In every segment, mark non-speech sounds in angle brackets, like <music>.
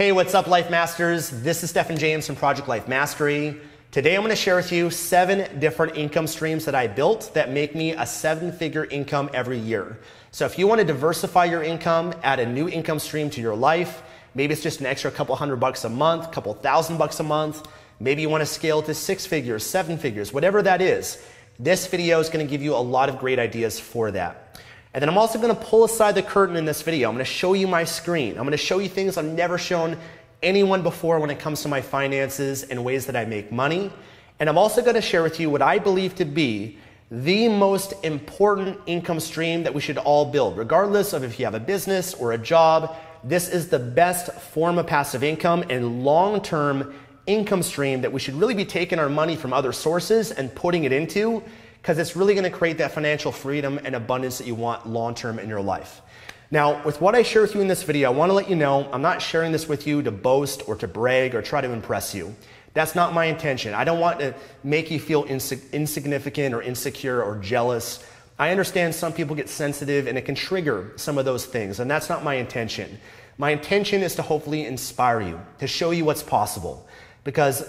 Hey, what's up, Life Masters? This is Stefan James from Project Life Mastery. Today, I'm going to share with you seven different income streams that I built that make me a seven figure income every year. So, if you want to diversify your income, add a new income stream to your life, maybe it's just an extra couple hundred bucks a month, couple thousand bucks a month, maybe you want to scale to six figures, seven figures, whatever that is, this video is going to give you a lot of great ideas for that. And then I'm also to pull aside the curtain in this video. I'm going to show you my screen. I'm going to show you things I've never shown anyone before when it comes to my finances and ways that I make money. And I'm also going to share with you what I believe to be the most important income stream that we should all build, regardless of if you have a business or a job. This is the best form of passive income and long term income stream that we should really be taking our money from other sources and putting it into because it's really going to create that financial freedom and abundance that you want long term in your life. Now, with what I share with you in this video, I want to let you know I'm not sharing this with you to boast or to brag or try to impress you. That's not my intention. I don't want to make you feel insignificant or insecure or jealous. I understand some people get sensitive and it can trigger some of those things, and that's not my intention. My intention is to hopefully inspire you, to show you what's possible. Because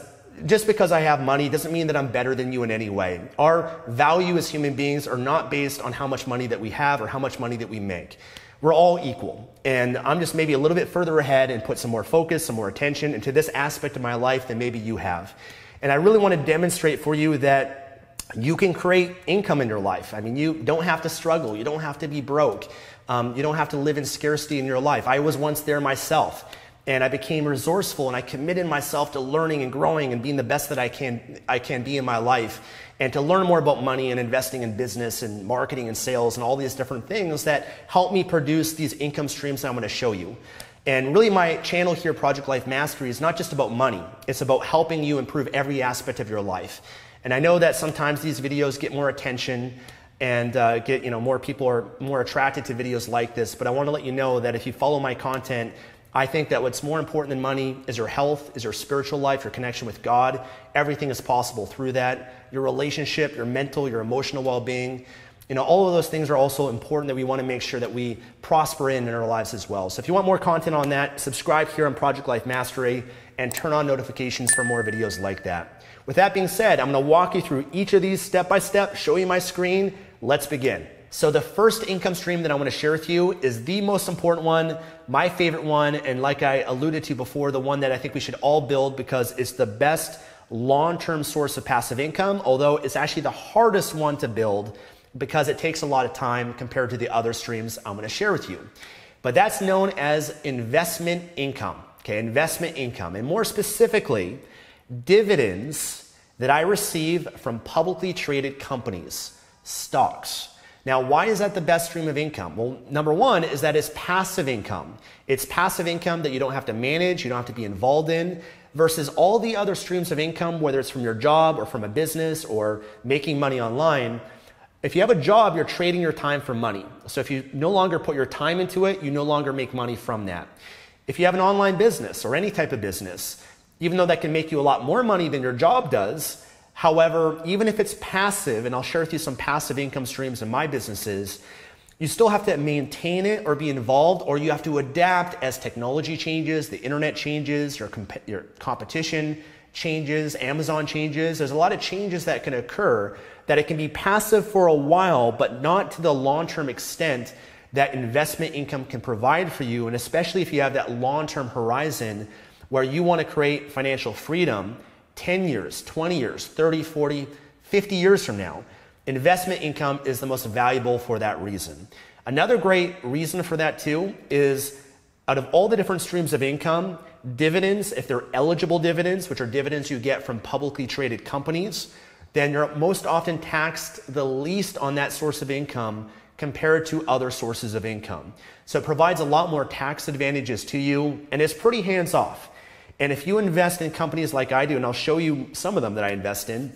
just because I have money doesn't mean that I'm better than you in any way. Our value as human beings are not based on how much money that we have or how much money that we make. We're all equal. And I'm just maybe a little bit further ahead and put some more focus, some more attention into this aspect of my life than maybe you have. And I really want to demonstrate for you that you can create income in your life. I mean, you don't have to struggle. You don't have to be broke. Um, you don't have to live in scarcity in your life. I was once there myself and I became resourceful and I committed myself to learning and growing and being the best that I can, I can be in my life and to learn more about money and investing in business and marketing and sales and all these different things that help me produce these income streams that I'm going to show you. And really, my channel here, Project Life Mastery, is not just about money. It's about helping you improve every aspect of your life. And I know that sometimes these videos get more attention and uh, get you know more people are more attracted to videos like this. But I want to let you know that if you follow my content, I think that what's more important than money is your health, is your spiritual life, your connection with God. Everything is possible through that. Your relationship, your mental, your emotional well being. You know, all of those things are also important that we want to make sure that we prosper in in our lives as well. So if you want more content on that, subscribe here on Project Life Mastery and turn on notifications for more videos like that. With that being said, I'm going to walk you through each of these step by step, show you my screen. Let's begin. So the first income stream that I want to share with you is the most important one, my favorite one, and like I alluded to before, the one that I think we should all build because it's the best long-term source of passive income, although it's actually the hardest one to build because it takes a lot of time compared to the other streams I'm going to share with you. But that's known as investment income. Okay, investment income. And more specifically, dividends that I receive from publicly traded companies, stocks. Now, why is that the best stream of income? Well, number one is that it's passive income. It's passive income that you don't have to manage, you don't have to be involved in, versus all the other streams of income, whether it's from your job or from a business or making money online. If you have a job, you're trading your time for money. So if you no longer put your time into it, you no longer make money from that. If you have an online business or any type of business, even though that can make you a lot more money than your job does, However, even if it's passive, and I'll share with you some passive income streams in my businesses, you still have to maintain it or be involved, or you have to adapt as technology changes, the internet changes, your, comp- your competition changes, Amazon changes. There's a lot of changes that can occur that it can be passive for a while, but not to the long term extent that investment income can provide for you. And especially if you have that long term horizon where you want to create financial freedom 10 years, 20 years, 30, 40, 50 years from now, investment income is the most valuable for that reason. Another great reason for that too is out of all the different streams of income, dividends, if they're eligible dividends, which are dividends you get from publicly traded companies, then you're most often taxed the least on that source of income compared to other sources of income. So it provides a lot more tax advantages to you and it's pretty hands off. And if you invest in companies like I do, and I'll show you some of them that I invest in,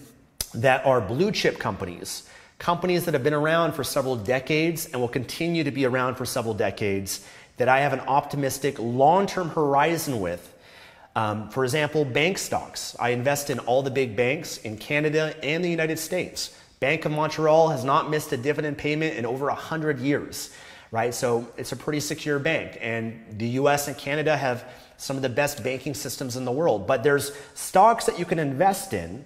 that are blue chip companies, companies that have been around for several decades and will continue to be around for several decades, that I have an optimistic long term horizon with. Um, for example, bank stocks. I invest in all the big banks in Canada and the United States. Bank of Montreal has not missed a dividend payment in over 100 years. right? So it's a pretty secure bank. And the US and Canada have some of the best banking systems in the world. But there's stocks that you can invest in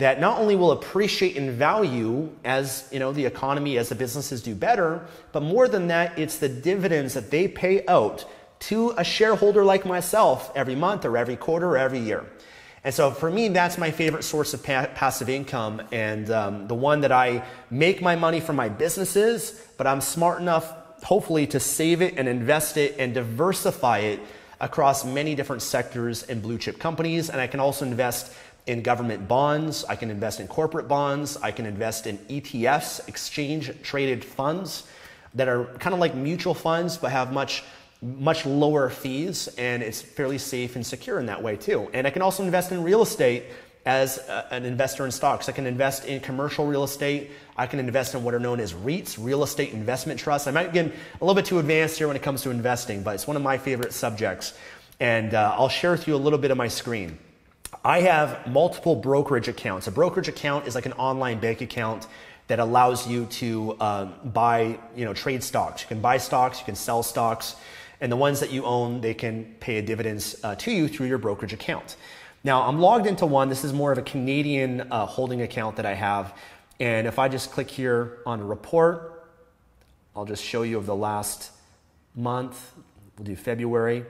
that not only will appreciate in value as you know the economy as the businesses do better but more than that it's the dividends that they pay out to a shareholder like myself every month or every quarter or every year and so for me that's my favorite source of pa- passive income and um, the one that i make my money from my businesses but i'm smart enough hopefully to save it and invest it and diversify it across many different sectors and blue chip companies and i can also invest in government bonds, I can invest in corporate bonds, I can invest in ETFs, exchange traded funds that are kind of like mutual funds but have much much lower fees and it's fairly safe and secure in that way too. And I can also invest in real estate as a, an investor in stocks. I can invest in commercial real estate. I can invest in what are known as REITs, real estate investment trusts. I might get a little bit too advanced here when it comes to investing, but it's one of my favorite subjects. And uh, I'll share with you a little bit of my screen. I have multiple brokerage accounts. A brokerage account is like an online bank account that allows you to um, buy, you know, trade stocks. You can buy stocks, you can sell stocks, and the ones that you own, they can pay a dividends uh, to you through your brokerage account. Now, I'm logged into one. This is more of a Canadian uh, holding account that I have. And if I just click here on report, I'll just show you of the last month. We'll do February.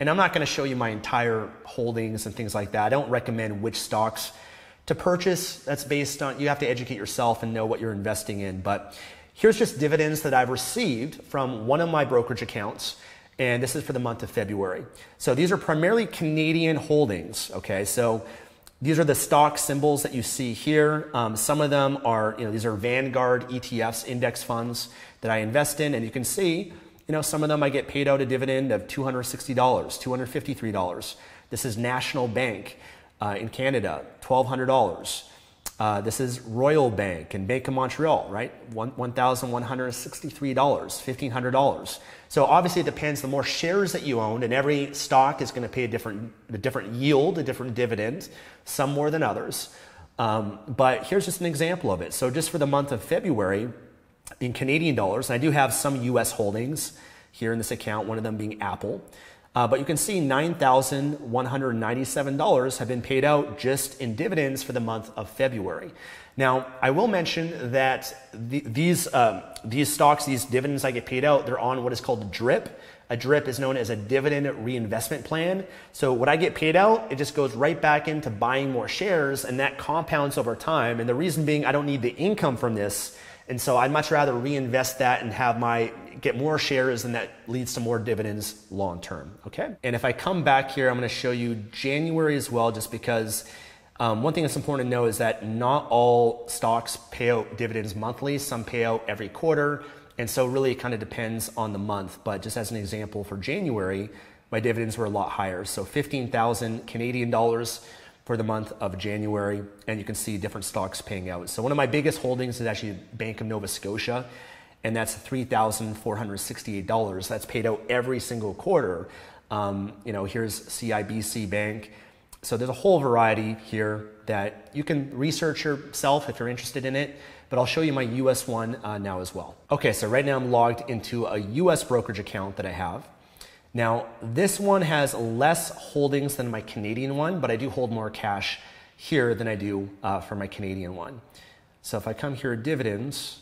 And I'm not going to show you my entire holdings and things like that. I don't recommend which stocks to purchase. That's based on, you have to educate yourself and know what you're investing in. But here's just dividends that I've received from one of my brokerage accounts. And this is for the month of February. So these are primarily Canadian holdings. Okay. So these are the stock symbols that you see here. Um, some of them are, you know, these are Vanguard ETFs, index funds that I invest in. And you can see you know, some of them I get paid out a dividend of $260, $253. This is National Bank uh, in Canada, $1,200. Uh, this is Royal Bank and Bank of Montreal, right? $1,163, $1,500. So obviously it depends. The more shares that you own, and every stock is going to pay a different, a different yield, a different dividend, some more than others. Um, but here's just an example of it. So just for the month of February, in Canadian dollars. And I do have some US holdings here in this account, one of them being Apple. Uh, but you can see $9,197 have been paid out just in dividends for the month of February. Now, I will mention that the, these, um, these stocks, these dividends I get paid out, they're on what is called a DRIP. A DRIP is known as a dividend reinvestment plan. So, what I get paid out, it just goes right back into buying more shares, and that compounds over time. And the reason being, I don't need the income from this and so I'd much rather reinvest that and have my get more shares and that leads to more dividends long term. Okay. And if I come back here, I'm going to show you January as well, just because um, one thing that's important to know is that not all stocks pay out dividends monthly. Some pay out every quarter. And so really it kind of depends on the month. But just as an example for January, my dividends were a lot higher. So 15,000 Canadian dollars for the month of January, and you can see different stocks paying out. So one of my biggest holdings is actually Bank of Nova Scotia, and that's $3,468. That's paid out every single quarter. Um, you know, here's CIBC Bank. So there's a whole variety here that you can research yourself if you're interested in it, but I'll show you my US one uh, now as well. Okay, so right now I'm logged into a US brokerage account that I have. Now, this one has less holdings than my Canadian one, but I do hold more cash here than I do uh, for my Canadian one. So if I come here, dividends,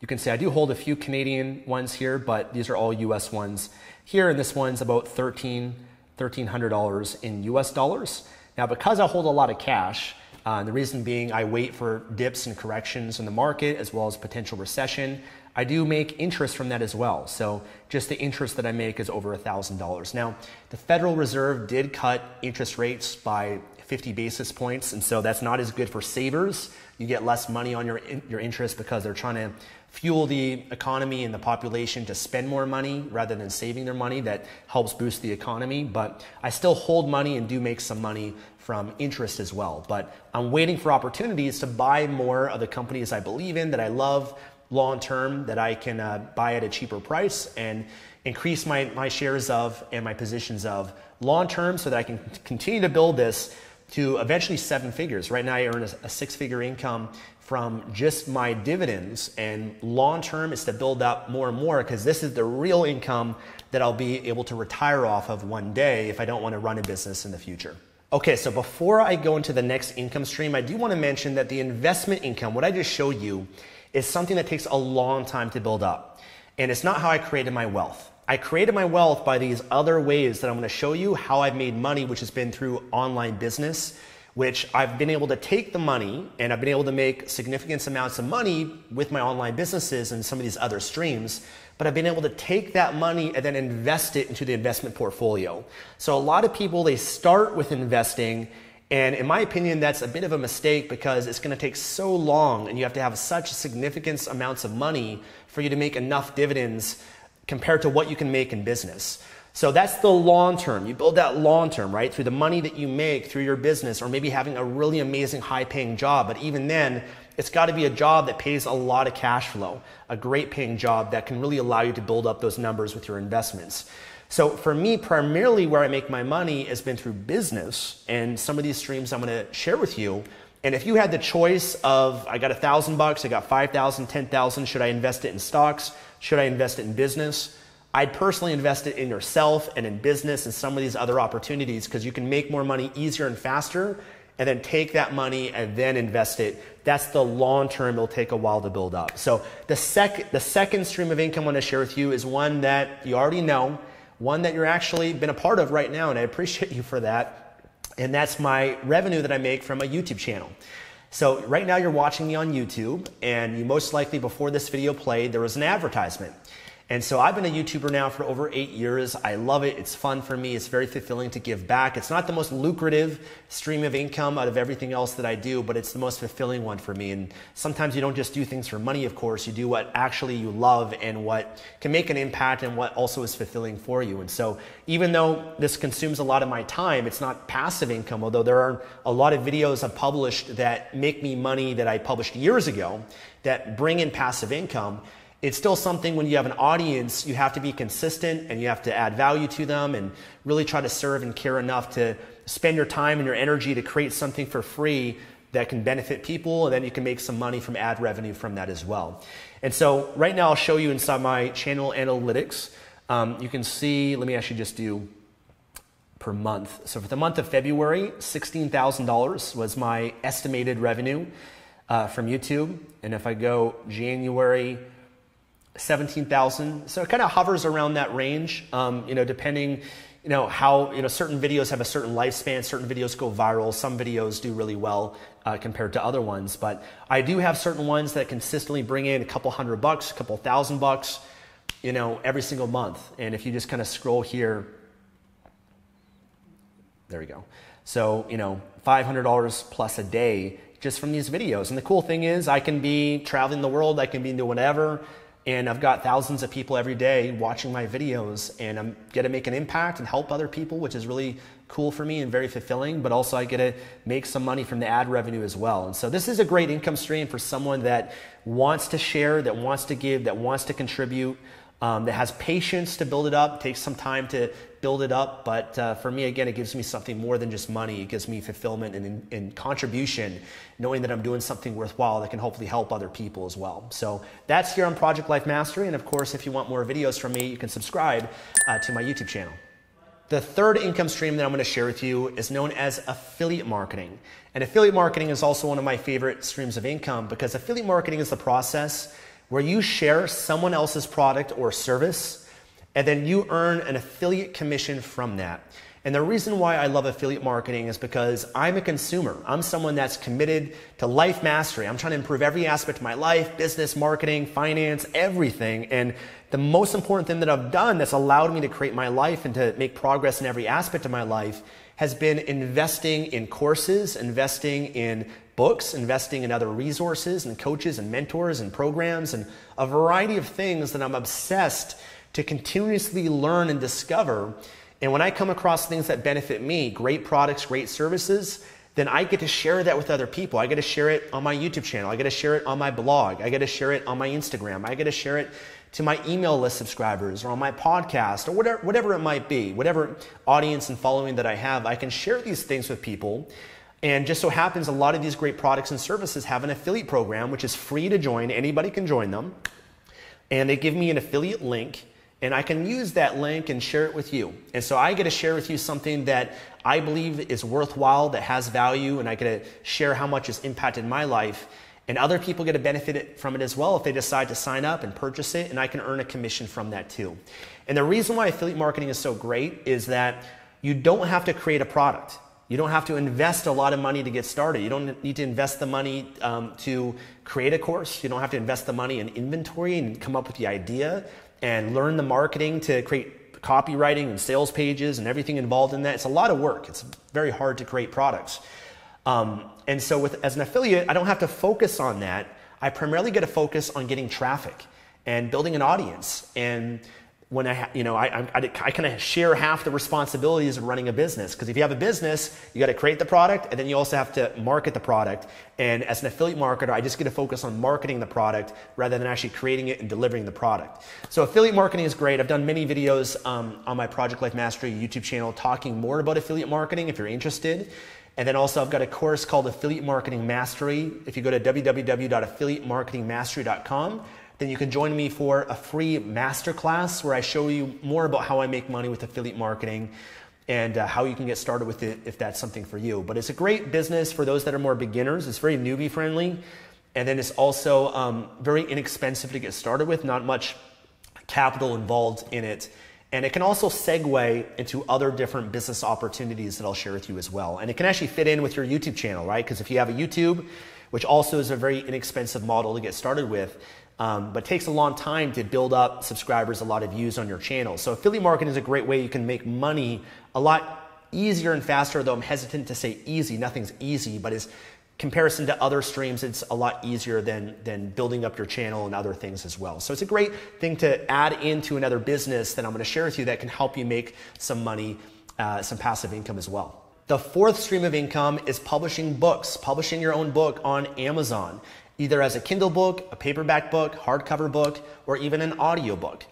you can see I do hold a few Canadian ones here, but these are all US ones here, and this one's about $13, $1,300 in US dollars. Now, because I hold a lot of cash, uh, the reason being I wait for dips and corrections in the market as well as potential recession, I do make interest from that as well. So just the interest that I make is over $1,000. Now, the Federal Reserve did cut interest rates by 50 basis points, and so that's not as good for savers. You get less money on your, your interest because they're trying to fuel the economy and the population to spend more money rather than saving their money. That helps boost the economy. But I still hold money and do make some money from interest as well. But I'm waiting for opportunities to buy more of the companies I believe in, that I love, long term that I can uh, buy at a cheaper price and increase my, my shares of and my positions of long term so that I can continue to build this to eventually seven figures. Right now, I earn a, a six figure income from just my dividends. And long term is to build up more and more because this is the real income that I'll be able to retire off of one day if I don't want to run a business in the future. Okay, so before I go into the next income stream, I do want to mention that the investment income, what I just showed you, is something that takes a long time to build up. And it's not how I created my wealth. I created my wealth by these other ways that I'm going to show you how I've made money, which has been through online business which I've been able to take the money and I've been able to make significant amounts of money with my online businesses and some of these other streams. But I've been able to take that money and then invest it into the investment portfolio. So a lot of people, they start with investing. And in my opinion, that's a bit of a mistake because it's going to take so long and you have to have such significant amounts of money for you to make enough dividends compared to what you can make in business. So that's the long term. You build that long term, right? Through the money that you make through your business or maybe having a really amazing high paying job. But even then, it's got to be a job that pays a lot of cash flow, a great paying job that can really allow you to build up those numbers with your investments. So for me, primarily where I make my money has been through business and some of these streams I'm going to share with you. And if you had the choice of, I got a thousand bucks, I got 5,000, 10,000, should I invest it in stocks? Should I invest it in business? I'd personally invest it in yourself and in business and some of these other opportunities because you can make more money easier and faster and then take that money and then invest it. That's the long term, it'll take a while to build up. So the, sec- the second stream of income I want to share with you is one that you already know, one that you're actually been a part of right now, and I appreciate you for that. And that's my revenue that I make from a YouTube channel. So right now you're watching me on YouTube, and you most likely before this video played, there was an advertisement. And so I've been a YouTuber now for over eight years. I love it. It's fun for me. It's very fulfilling to give back. It's not the most lucrative stream of income out of everything else that I do, but it's the most fulfilling one for me. And sometimes you don't just do things for money, of course. You do what actually you love and what can make an impact and what also is fulfilling for you. And so even though this consumes a lot of my time, it's not passive income, although there are a lot of videos I've published that make me money that I published years ago that bring in passive income it's still something when you have an audience, you have to be consistent and you have to add value to them and really try to serve and care enough to spend your time and your energy to create something for free that can benefit people and then you can make some money from ad revenue from that as well. And so right now I'll show you inside my channel analytics. Um, you can see, let me actually just do per month. So for the month of February, $16,000 was my estimated revenue uh, from YouTube. And if I go January, 17,000. So it kind of hovers around that range, um, you know, depending, you know, how, you know, certain videos have a certain lifespan, certain videos go viral, some videos do really well uh, compared to other ones. But I do have certain ones that consistently bring in a couple hundred bucks, a couple thousand bucks, you know, every single month. And if you just kind of scroll here, there we go. So, you know, $500 plus a day just from these videos. And the cool thing is I can be traveling the world, I can be doing whatever. And I've got thousands of people every day watching my videos, and I'm get to make an impact and help other people, which is really cool for me and very fulfilling. But also, I get to make some money from the ad revenue as well. And so, this is a great income stream for someone that wants to share, that wants to give, that wants to contribute um, that has patience to build it up, takes some time to build it up. But uh, for me, again, it gives me something more than just money. It gives me fulfillment and, and, contribution, knowing that I'm doing something worthwhile that can hopefully help other people as well. So that's here on Project Life Mastery. And of course, if you want more videos from me, you can subscribe uh, to my YouTube channel. The third income stream that I'm going to share with you is known as affiliate marketing. And affiliate marketing is also one of my favorite streams of income because affiliate marketing is the process where you share someone else's product or service and then you earn an affiliate commission from that. And the reason why I love affiliate marketing is because I'm a consumer. I'm someone that's committed to life mastery. I'm trying to improve every aspect of my life, business, marketing, finance, everything. And the most important thing that I've done that's allowed me to create my life and to make progress in every aspect of my life has been investing in courses, investing in books, investing in other resources and coaches and mentors and programs and a variety of things that I'm obsessed to continuously learn and discover. And when I come across things that benefit me, great products, great services, then I get to share that with other people. I get to share it on my YouTube channel. I get to share it on my blog. I get to share it on my Instagram. I get to share it to my email list subscribers or on my podcast or whatever, whatever it might be, whatever audience and following that I have, I can share these things with people. And just so happens, a lot of these great products and services have an affiliate program, which is free to join. Anybody can join them. And they give me an affiliate link, and I can use that link and share it with you. And so I get to share with you something that I believe is worthwhile, that has value, and I get to share how much it's impacted my life. And other people get to benefit from it as well if they decide to sign up and purchase it, and I can earn a commission from that too. And the reason why affiliate marketing is so great is that you don't have to create a product. You don't have to invest a lot of money to get started. You don't need to invest the money um, to create a course. You don't have to invest the money in inventory and come up with the idea and learn the marketing to create copywriting and sales pages and everything involved in that. It's a lot of work. It's very hard to create products. Um, and so, with, as an affiliate, I don't have to focus on that. I primarily get to focus on getting traffic and building an audience. And when I, you know, I, I, I kind of share half the responsibilities of running a business. Because if you have a business, you got to create the product and then you also have to market the product. And as an affiliate marketer, I just get to focus on marketing the product rather than actually creating it and delivering the product. So affiliate marketing is great. I've done many videos um, on my Project Life Mastery YouTube channel talking more about affiliate marketing if you're interested. And then also, I've got a course called Affiliate Marketing Mastery. If you go to www.affiliatemarketingmastery.com, then you can join me for a free masterclass where I show you more about how I make money with affiliate marketing and uh, how you can get started with it if that's something for you. But it's a great business for those that are more beginners. It's very newbie friendly. And then it's also um, very inexpensive to get started with, not much capital involved in it. And it can also segue into other different business opportunities that I'll share with you as well. And it can actually fit in with your YouTube channel, right? Because if you have a YouTube, which also is a very inexpensive model to get started with, um, but takes a long time to build up subscribers, a lot of views on your channel. So affiliate marketing is a great way you can make money a lot easier and faster, though I'm hesitant to say easy. Nothing's easy, but it's comparison to other streams, it's a lot easier than, than building up your channel and other things as well. So it's a great thing to add into another business that I'm going to share with you that can help you make some money, uh, some passive income as well. The fourth stream of income is publishing books, publishing your own book on Amazon, either as a Kindle book, a paperback book, hardcover book, or even an audiobook.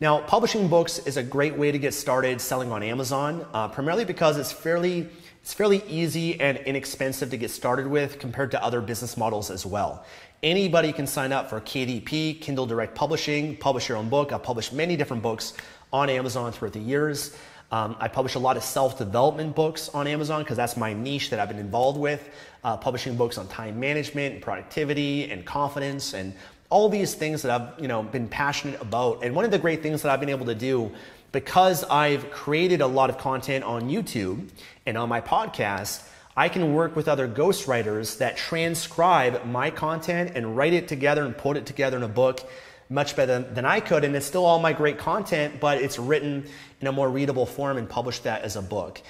Now, publishing books is a great way to get started selling on Amazon, uh, primarily because it's fairly it's fairly easy and inexpensive to get started with compared to other business models as well. Anybody can sign up for KDP, Kindle Direct Publishing, publish your own book. I've published many different books on Amazon throughout the years. Um, I publish a lot of self development books on Amazon because that's my niche that I've been involved with. Uh, publishing books on time management and productivity and confidence and all these things that I've you know been passionate about. And one of the great things that I've been able to do because I've created a lot of content on YouTube and on my podcast, I can work with other ghostwriters that transcribe my content and write it together and put it together in a book much better than I could. And it's still all my great content, but it's written in a more readable form and published that as a book.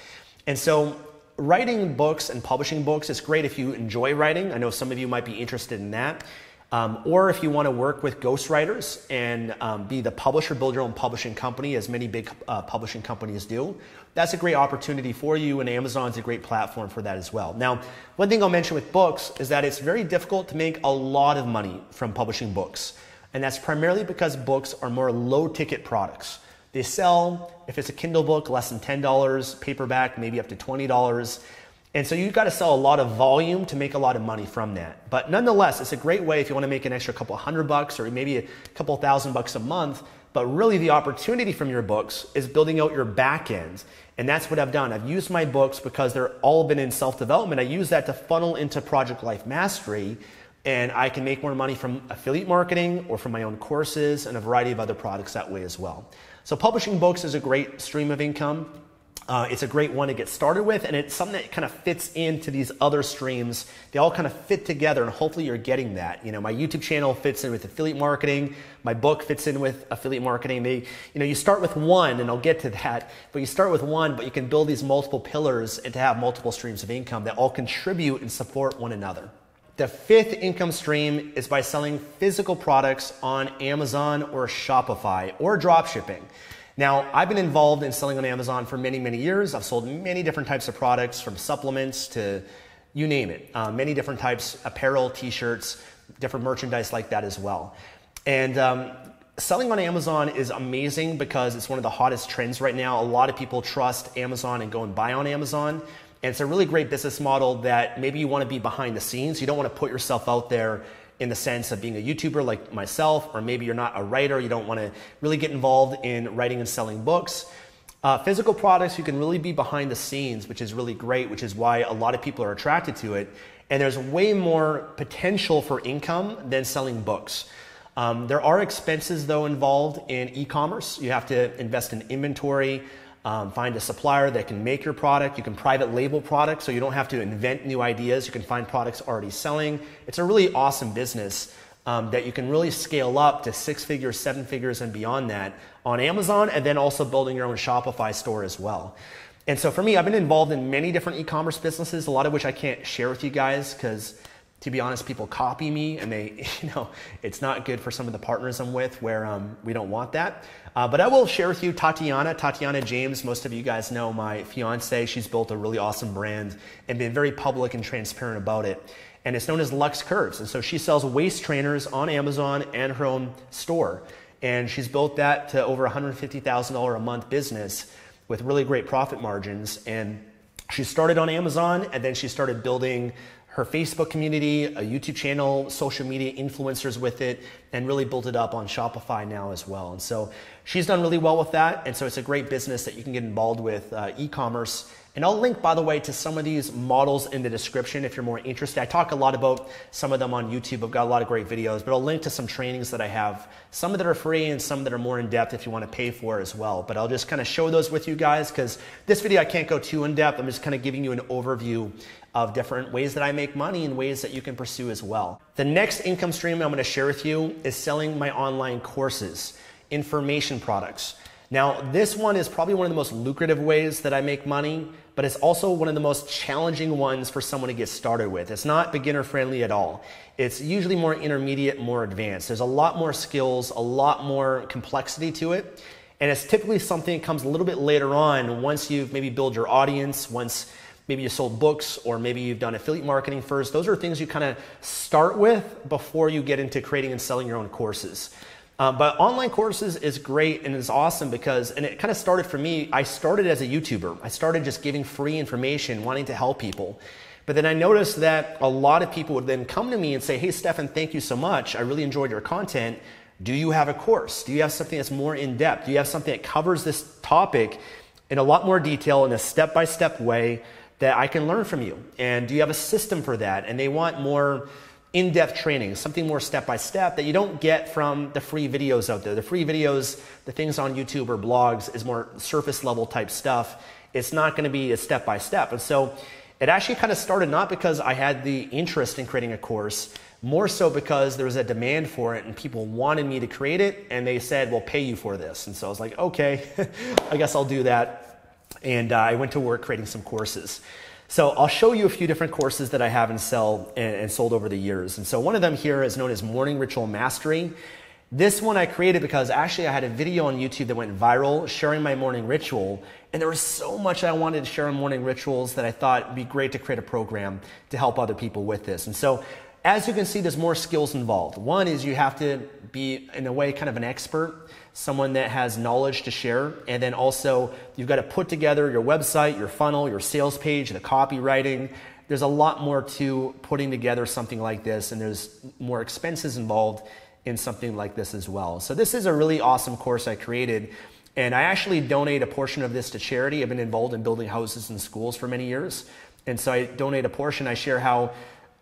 And so writing books and publishing books is great if you enjoy writing. I know some of you might be interested in that. Um, or if you want to work with ghostwriters and um, be the publisher, build your own publishing company, as many big uh, publishing companies do, that's a great opportunity for you, and Amazon's a great platform for that as well. Now, one thing I'll mention with books is that it's very difficult to make a lot of money from publishing books, and that's primarily because books are more low ticket products. They sell, if it's a Kindle book, less than $10, paperback, maybe up to $20. And so you've got to sell a lot of volume to make a lot of money from that. But nonetheless, it's a great way if you want to make an extra couple hundred bucks or maybe a couple thousand bucks a month. But really, the opportunity from your books is building out your back end. And that's what I've done. I've used my books because they're all been in self development. I use that to funnel into Project Life Mastery. And I can make more money from affiliate marketing or from my own courses and a variety of other products that way as well. So, publishing books is a great stream of income. Uh, it's a great one to get started with, and it's something that kind of fits into these other streams. They all kind of fit together, and hopefully you're getting that. You know, my YouTube channel fits in with affiliate marketing. My book fits in with affiliate marketing. They, you know, you start with one, and I'll get to that. But you start with one, but you can build these multiple pillars and to have multiple streams of income that all contribute and support one another. The fifth income stream is by selling physical products on Amazon or Shopify or dropshipping. Now, I've been involved in selling on Amazon for many, many years. I've sold many different types of products from supplements to you name it, uh, many different types, apparel, t shirts, different merchandise like that as well. And um, selling on Amazon is amazing because it's one of the hottest trends right now. A lot of people trust Amazon and go and buy on Amazon. And it's a really great business model that maybe you want to be behind the scenes. You don't want to put yourself out there in the sense of being a YouTuber like myself, or maybe you're not a writer, you don't want to really get involved in writing and selling books. Uh, physical products, you can really be behind the scenes, which is really great, which is why a lot of people are attracted to it. And there's way more potential for income than selling books. Um, there are expenses, though, involved in e commerce. You have to invest in inventory, um, find a supplier that can make your product. You can private label products, so you don't have to invent new ideas. You can find products already selling. It's a really awesome business um, that you can really scale up to six figures, seven figures, and beyond that on Amazon, and then also building your own Shopify store as well. And so for me, I've been involved in many different e commerce businesses, a lot of which I can't share with you guys because to be honest, people copy me and they, <laughs> you know, it's not good for some of the partners I'm with where um, we don't want that. Uh, but I will share with you Tatiana, Tatiana James. Most of you guys know my fiance. She's built a really awesome brand and been very public and transparent about it. And it's known as Luxx Curves. And so she sells waist trainers on Amazon and her own store. And she's built that to over $150,000 a month business with really great profit margins. And she started on Amazon and then she started building her Facebook community, a YouTube channel, social media influencers with it, and really built it up on Shopify now as well. And so she's done really well with that. And so it's a great business that you can get involved with uh, e commerce and I'll link, by the way, to some of these models in the description if you're more interested. I talk a lot about some of them on YouTube. I've got a lot of great videos, but I'll link to some trainings that I have, some that are free and some that are more in depth if you want to pay for as well. But I'll just kind of show those with you guys because this video I can't go too in depth. I'm just kind of giving you an overview of different ways that I make money and ways that you can pursue as well. The next income stream I'm going to share with you is selling my online courses, information products. Now, this one is probably one of the most lucrative ways that I make money, but it's also one of the most challenging ones for someone to get started with. It's not beginner friendly at all. It's usually more intermediate, more advanced. There's a lot more skills, a lot more complexity to it. And it's typically something that comes a little bit later on once you've maybe built your audience, once maybe you sold books or maybe you've done affiliate marketing first. Those are things you kind of start with before you get into creating and selling your own courses. Uh, but online courses is great and is awesome because, and it kind of started for me. I started as a YouTuber. I started just giving free information, wanting to help people. But then I noticed that a lot of people would then come to me and say, Hey, Stefan, thank you so much. I really enjoyed your content. Do you have a course? Do you have something that's more in depth? Do you have something that covers this topic in a lot more detail in a step by step way that I can learn from you? And do you have a system for that? And they want more in depth training, something more step by step that you don't get from the free videos out there. The free videos, the things on YouTube or blogs, is more surface level type stuff. It's not going to be a step by step. And so it actually kind of started not because I had the interest in creating a course, more so because there was a demand for it and people wanted me to create it and they said, we'll pay you for this. And so I was like, okay, <laughs> I guess I'll do that. And uh, I went to work creating some courses. So I'll show you a few different courses that I have and sell and, and sold over the years. And so one of them here is known as Morning Ritual Mastery. This one I created because actually I had a video on YouTube that went viral sharing my morning ritual. And there was so much I wanted to share on morning rituals that I thought it'd be great to create a program to help other people with this. And so as you can see, there's more skills involved. One is you have to be, in a way, kind of an expert, someone that has knowledge to share. And then also, you've got to put together your website, your funnel, your sales page, the copywriting. There's a lot more to putting together something like this, and there's more expenses involved in something like this as well. So, this is a really awesome course I created. And I actually donate a portion of this to charity. I've been involved in building houses and schools for many years. And so I donate a portion. I share how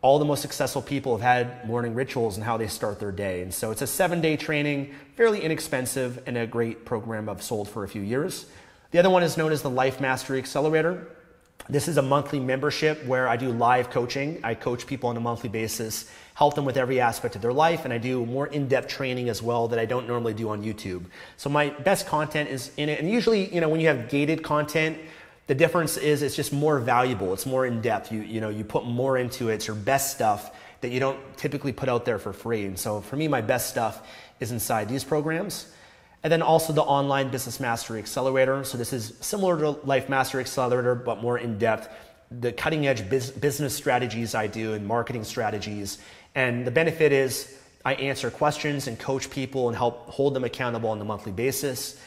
all the most successful people have had morning rituals and how they start their day. And so it's a seven day training, fairly inexpensive, and a great program I've sold for a few years. The other one is known as the Life Mastery Accelerator. This is a monthly membership where I do live coaching. I coach people on a monthly basis, help them with every aspect of their life, and I do more in depth training as well that I don't normally do on YouTube. So my best content is in it. And usually, you know, when you have gated content, the difference is it's just more valuable. It's more in depth. You, you know, you put more into it. It's your best stuff that you don't typically put out there for free. And so for me, my best stuff is inside these programs. And then also the online business mastery accelerator. So this is similar to life mastery accelerator, but more in depth. The cutting edge business strategies I do and marketing strategies. And the benefit is I answer questions and coach people and help hold them accountable on a monthly basis.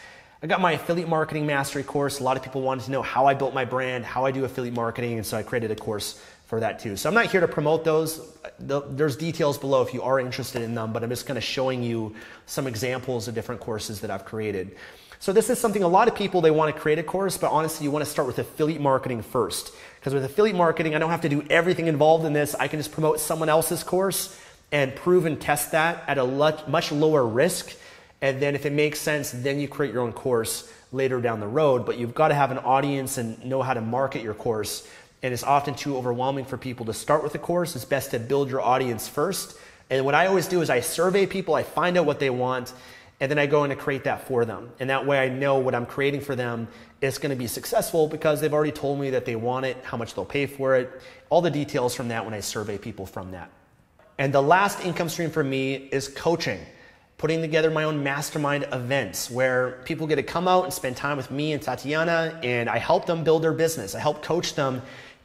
I got my affiliate marketing mastery course. A lot of people wanted to know how I built my brand, how I do affiliate marketing, and so I created a course for that too. So I'm not here to promote those. There's details below if you are interested in them, but I'm just kind of showing you some examples of different courses that I've created. So this is something a lot of people they want to create a course, but honestly, you want to start with affiliate marketing first. Because with affiliate marketing, I don't have to do everything involved in this. I can just promote someone else's course and prove and test that at a much lower risk. And then if it makes sense, then you create your own course later down the road. But you've got to have an audience and know how to market your course. And it's often too overwhelming for people to start with a course. It's best to build your audience first. And what I always do is I survey people, I find out what they want, and then I go in to create that for them. And that way I know what I'm creating for them is going to be successful because they've already told me that they want it, how much they'll pay for it, all the details from that when I survey people from that. And the last income stream for me is coaching, putting together my own mastermind events where people get to come out and spend time with me and Tatiana, and I help them build their business. I help coach them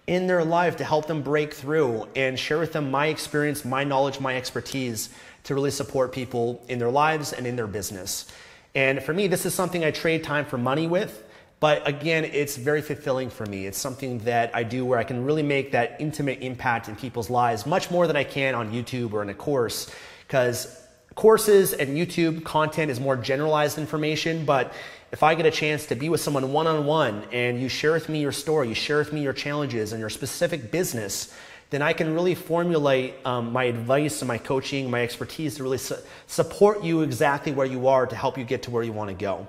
in their life to help them break through and share with them my experience, my knowledge, my expertise to really support people in their lives and in their business. And for me, this is something I trade time for money with. But again, it's very fulfilling for me. It's something that I do where I can really make that intimate impact in people's lives much more than I can on YouTube or in a course. Because courses and YouTube content is more generalized information, but if I get a chance to be with someone one on one and you share with me your story, you share with me your challenges and your specific business, then I can really formulate um, my advice and my coaching, my expertise to really su- support you exactly where you are to help you get to where you want to go.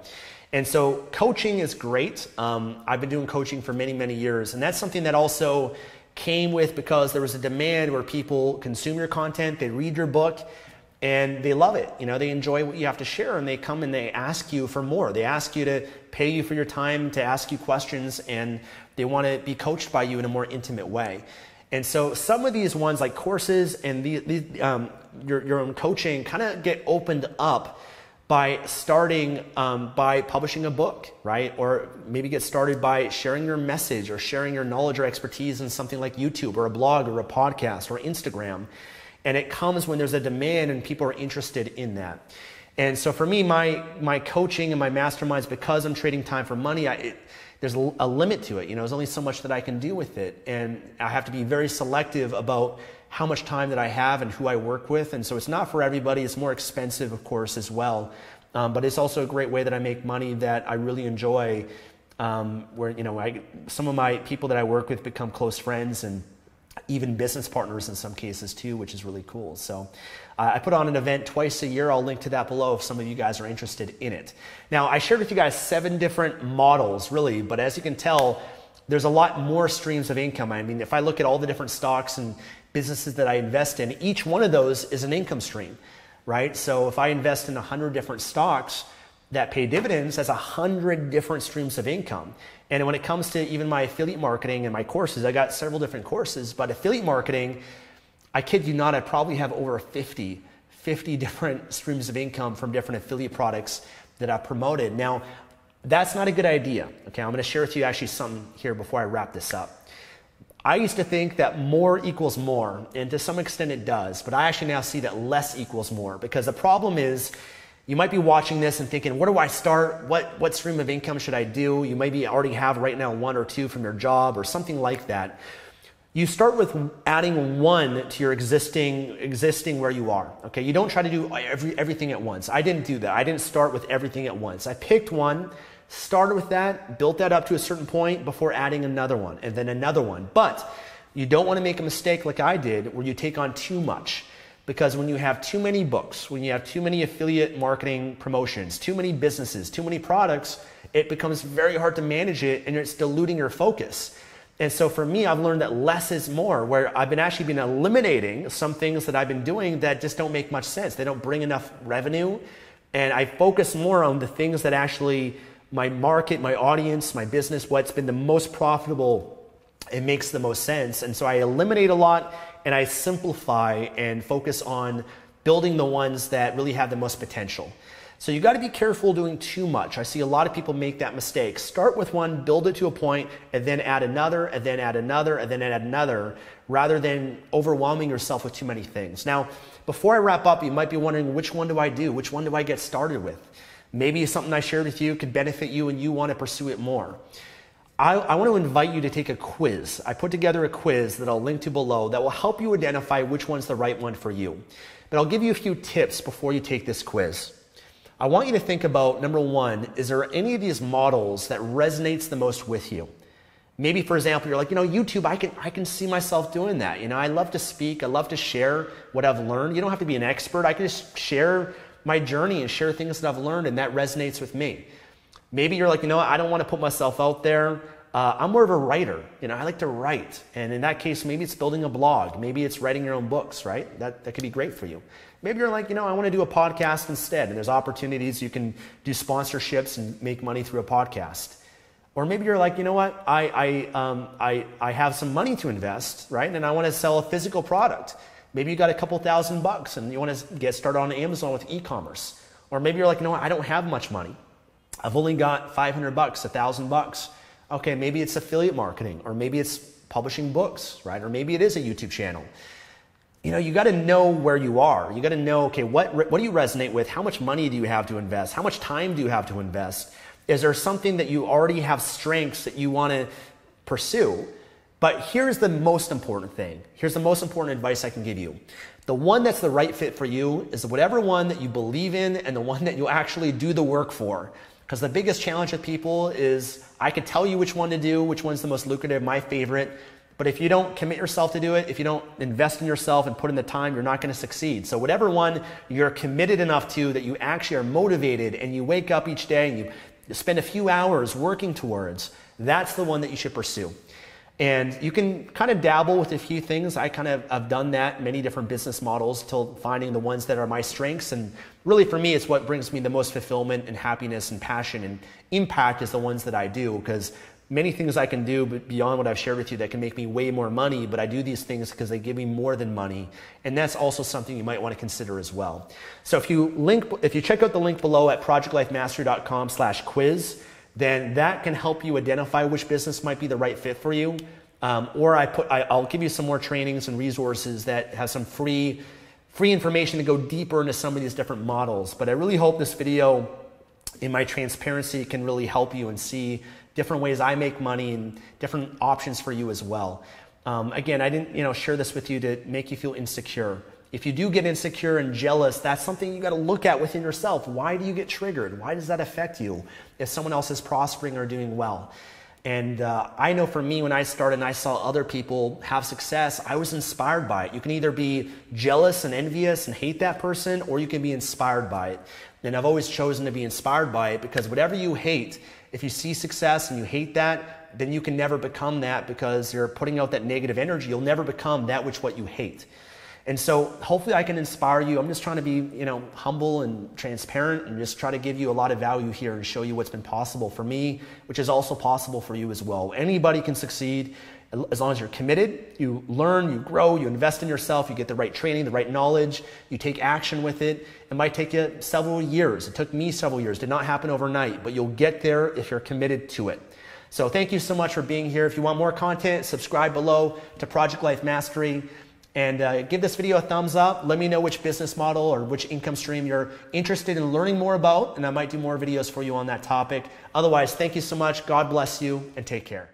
And so coaching is great. Um, I've been doing coaching for many, many years. And that's something that also came with because there was a demand where people consume your content, they read your book, and they love it. You know, they enjoy what you have to share and they come and they ask you for more. They ask you to pay you for your time, to ask you questions, and they want to be coached by you in a more intimate way. And so some of these ones, like courses and the, the um, your, your own coaching, kind of get opened up by starting um, by publishing a book, right? Or maybe get started by sharing your message or sharing your knowledge or expertise in something like YouTube or a blog or a podcast or Instagram. And it comes when there's a demand and people are interested in that. And so for me, my, my coaching and my masterminds, because I'm trading time for money, I, it, there's a limit to it. You know, there's only so much that I can do with it. And I have to be very selective about how much time that I have and who I work with. And so it's not for everybody. It's more expensive, of course, as well. Um, but it's also a great way that I make money that I really enjoy. Um, where, you know, I, some of my people that I work with become close friends and even business partners in some cases too, which is really cool. So uh, I put on an event twice a year. I'll link to that below if some of you guys are interested in it. Now, I shared with you guys seven different models, really, but as you can tell, there's a lot more streams of income. I mean, if I look at all the different stocks and businesses that I invest in, each one of those is an income stream, right? So if I invest in 100 different stocks, that pay dividends that's a hundred different streams of income. And when it comes to even my affiliate marketing and my courses, I got several different courses, but affiliate marketing, I kid you not, I probably have over 50, 50 different <laughs> streams of income from different affiliate products that I've promoted. Now, that's not a good idea. Okay, I'm gonna share with you actually something here before I wrap this up. I used to think that more equals more, and to some extent it does, but I actually now see that less equals more because the problem is you might be watching this and thinking, where do I start? What, what stream of income should I do? You maybe already have right now one or two from your job or something like that. You start with adding one to your existing, existing where you are. Okay, you don't try to do every, everything at once. I didn't do that. I didn't start with everything at once. I picked one, started with that, built that up to a certain point before adding another one and then another one. But you don't want to make a mistake like I did where you take on too much. Because when you have too many books, when you have too many affiliate marketing promotions, too many businesses, too many products, it becomes very hard to manage it and it's diluting your focus. And so for me, I've learned that less is more, where I've been actually been eliminating some things that I've been doing that just don't make much sense. They don't bring enough revenue. And I focus more on the things that actually my market, my audience, my business, what's been the most profitable, it makes the most sense. And so I eliminate a lot and I simplify and focus on building the ones that really have the most potential. So you got to be careful doing too much. I see a lot of people make that mistake. Start with one, build it to a point, and then add another, and then add another, and then add another, rather than overwhelming yourself with too many things. Now, before I wrap up, you might be wondering which one do I do? Which one do I get started with? Maybe something I shared with you could benefit you and you want to pursue it more. I, I, want to invite you to take a quiz. I put together a quiz that I'll link to below that will help you identify which one's the right one for you. But I'll give you a few tips before you take this quiz. I want you to think about number one, is there any of these models that resonates the most with you? Maybe, for example, you're like, you know, YouTube, I can, I can see myself doing that. You know, I love to speak, I love to share what I've learned. You don't have to be an expert. I can just share my journey and share things that I've learned, and that resonates with me. Maybe you're like, you know, I don't want to put myself out there. Uh, I'm more of a writer. You know, I like to write. And in that case, maybe it's building a blog. Maybe it's writing your own books, right? That, that could be great for you. Maybe you're like, you know, I want to do a podcast instead. And there's opportunities you can do sponsorships and make money through a podcast. Or maybe you're like, you know what, I, I, um, I, I have some money to invest, right? And I want to sell a physical product. Maybe you got a couple thousand bucks and you want to get started on Amazon with e-commerce. Or maybe you're like, you know what, I don't have much money. I've only got 500 bucks, 1,000 bucks. Okay, maybe it's affiliate marketing, or maybe it's publishing books, right? Or maybe it is a YouTube channel. You know, you got to know where you are. You got to know, okay, what, what do you resonate with? How much money do you have to invest? How much time do you have to invest? Is there something that you already have strengths that you want to pursue? But here's the most important thing. Here's the most important advice I can give you. The one that's the right fit for you is whatever one that you believe in and the one that you actually do the work for. Because the biggest challenge with people is I could tell you which one to do, which one's the most lucrative, my favorite. But if you don't commit yourself to do it, if you don't invest in yourself and put in the time, you're not going to succeed. So, whatever one you're committed enough to that you actually are motivated and you wake up each day and you spend a few hours working towards, that's the one that you should pursue. And you can kind of dabble with a few things. I kind of have done that, many different business models, till finding the ones that are my strengths. And really, for me, it's what brings me the most fulfillment and happiness and passion and impact is the ones that I do. Because many things I can do beyond what I've shared with you that can make me way more money, but I do these things because they give me more than money. And that's also something you might want to consider as well. So if you link, if you check out the link below at projectlifemastery.com slash quiz, then that can help you identify which business might be the right fit for you. Um, or I put, I, I'll give you some more trainings and resources that have some free, free information to go deeper into some of these different models. But I really hope this video, in my transparency, can really help you and see different ways I make money and different options for you as well. Um, again, I didn't, you know, share this with you to make you feel insecure. If you do get insecure and jealous, that's something you got to look at within yourself. Why do you get triggered? Why does that affect you if someone else is prospering or doing well? And uh, I know for me, when I started and I saw other people have success, I was inspired by it. You can either be jealous and envious and hate that person, or you can be inspired by it. And I've always chosen to be inspired by it because whatever you hate, if you see success and you hate that, then you can never become that because you're putting out that negative energy. You'll never become that which what you hate. And so hopefully I can inspire you. I'm just trying to be, you know, humble and transparent and just try to give you a lot of value here and show you what's been possible for me, which is also possible for you as well. Anybody can succeed as long as you're committed, you learn, you grow, you invest in yourself, you get the right training, the right knowledge, you take action with it. It might take you several years. It took me several years. It did not happen overnight, but you'll get there if you're committed to it. So thank you so much for being here. If you want more content, subscribe below to Project Life Mastery. And uh, give this video a thumbs up. Let me know which business model or which income stream you're interested in learning more about, and I might do more videos for you on that topic. Otherwise, thank you so much. God bless you, and take care.